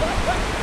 Woo!